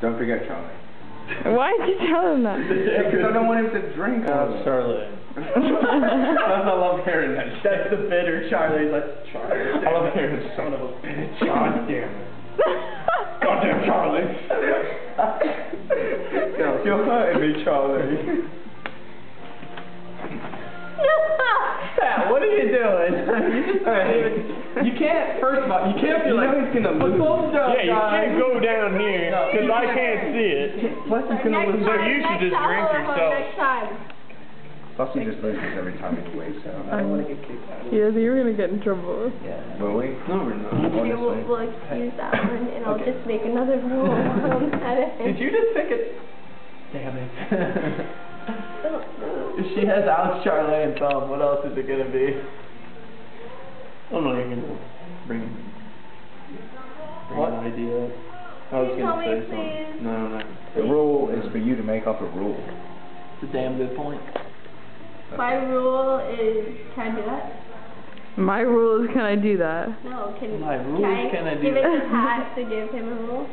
Don't forget Charlie. Why did you tell him that? Because I don't want him to drink all Uh, of it. Charlotte. I love hearing that. That's the bitter Charlie. He's like, Charlie. I love hearing son of a bitch. God damn it. Goddamn Charlie. you're hurting me, Charlie. What are you doing? you just can't even, you can't, first of all, you can't be You like, know he's gonna lose." up, Yeah, you guys." can't go down here No. because I can't see it. Plus he's gonna Next lose. So you should just drink yourself. Next time. Plus he just loses every time he plays, so. I don't want to get kicked out. Yeah, you're gonna get in trouble. Yeah. Will we? No, we're not. Okay, we'll, Honestly. we'll excuse that one, and I'll Okay. just make another rule out of Did you just pick it? Damn it. if she has Alex, Charlie, and Thumb, what else is it gonna be? I'm not even gonna bring, bring What? an idea. I was Can gonna say something. No, no. The rule is for you to make up a rule. It's a damn good point. My rule is, can I do that? My rule is, can I do that? No, can, My rule can is, I can I do give it that? to Pat to give him a rule?